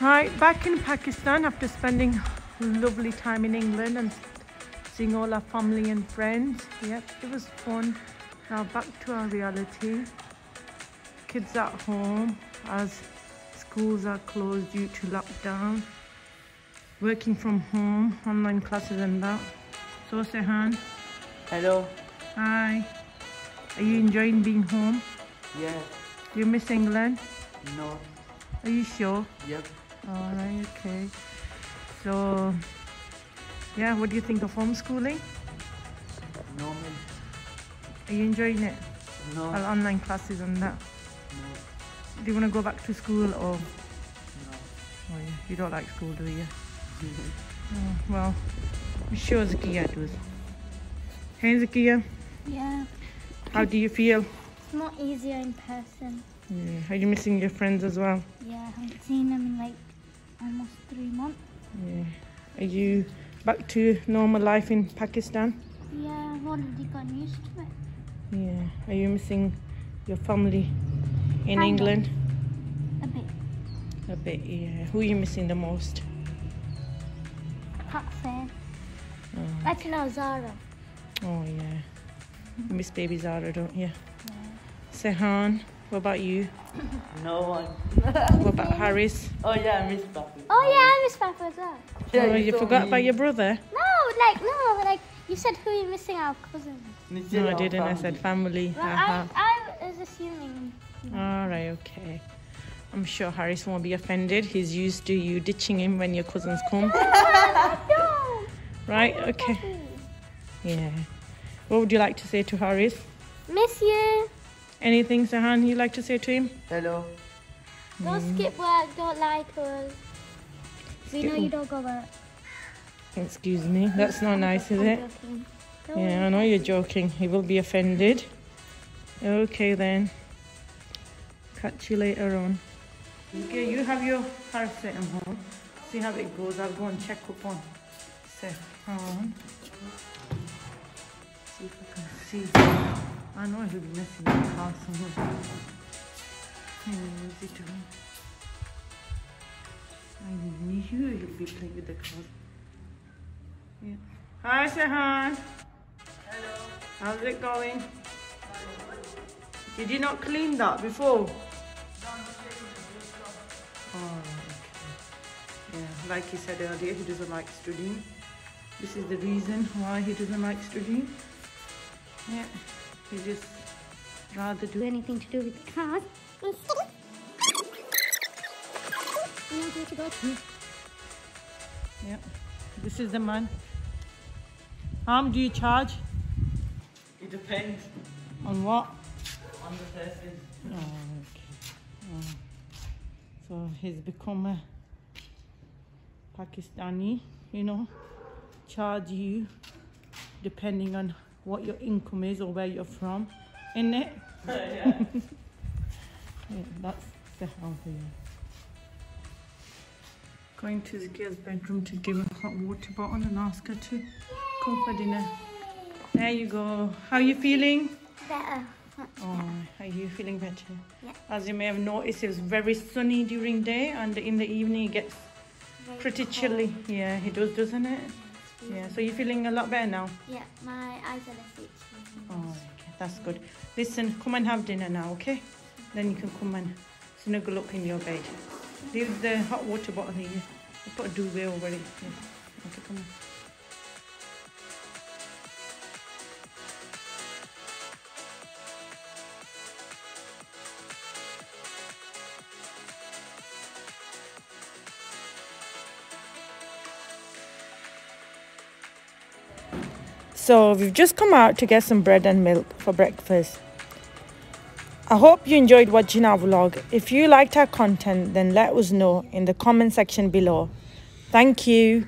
Right, back in Pakistan after spending lovely time in England and seeing all our family and friends. Yep, it was fun. Now back to our reality. Kids at home as schools are closed due to lockdown. Working from home, online classes and that. So Sehan, Hello. hi. Are you enjoying being home? Yeah. Do you miss England? No. Are you sure? Yep. All right, okay. So, yeah, what do you think of homeschooling? No, man. Are you enjoying it? No. Well, online classes and that. No. Do you want to go back to school or No. oh, yeah, you don't like school, do you? Oh, well, I'm sure Zakia does. Hey, Zakia, Yeah, how do you feel? it's not easier in person. Yeah. Are you missing your friends as well? Yeah, I haven't seen them in like almost three months. Yeah. Are you back to normal life in Pakistan? Yeah, I've already gotten used to it. Yeah. Are you missing your family in Kinda. England? A bit. A bit, yeah. Who are you missing the most? Can't say. Oh, That's now Zara. oh yeah. You miss baby Zara, don't you? Yeah. Sehan, what about you? No one. What about Harris? Oh yeah, I miss Papi. Oh yeah, I miss Papa as well. oh, you forgot about your brother? No, like no, like you said, who are you missing our cousin? No, I didn't. I said family. Well, Uh-huh. I, I was assuming. All right, okay. I'm sure Harris won't be offended. He's used to you ditching him when your cousins come. no. Right, okay. Yeah. What would you like to say to Harris? Miss you. Anything, Sehan, you'd like to say to him? Hello. Don't mm. skip work. Don't lie to us. We know you don't go work. Excuse me. That's not nice, is it? Yeah, I know you're joking. He will be offended. Okay then. Catch you later on. Okay, you have your paracetamol. See how it goes. I'll go and check up on Stefan. See if I can see. I know he'll be messing in the car somewhere. Hmm, what's he doing? I knew he'll be playing with the car. Yeah. Hi, Sehan. How's it going? Did you not clean that before? Oh, okay. Yeah, like he said earlier, he doesn't like studying. This is the reason why he doesn't like studying. Yeah, he just rather do anything to do with the car. You know where to go to. Yeah, this is the man. How much do you charge? It depends On what? on the person. Oh, okay. Oh. So he's become a Pakistani, you know, charge you depending on what your income is or where you're from, isn't it? yeah. Yeah, that's the how for you. Going to Zakia's bedroom to give her a hot water bottle and ask her to come for dinner. There you go. How are you feeling? Better. Oh, are you feeling better? Yeah. As you may have noticed, it was very sunny during day and in the evening it gets Very pretty cold. chilly. Yeah, it does, doesn't it? Yeah, so you're feeling a lot better now? Yeah, my eyes are less itchy. Oh, okay, that's good. Listen, come and have dinner now, okay? Then you can come and snuggle up in your bed. Leave the hot water bottle here. I'll put a duvet over it. Yeah. Okay, come on. So we've just come out to get some bread and milk for breakfast. I hope you enjoyed watching our vlog. If you liked our content, then let us know in the comment section below. Thank you.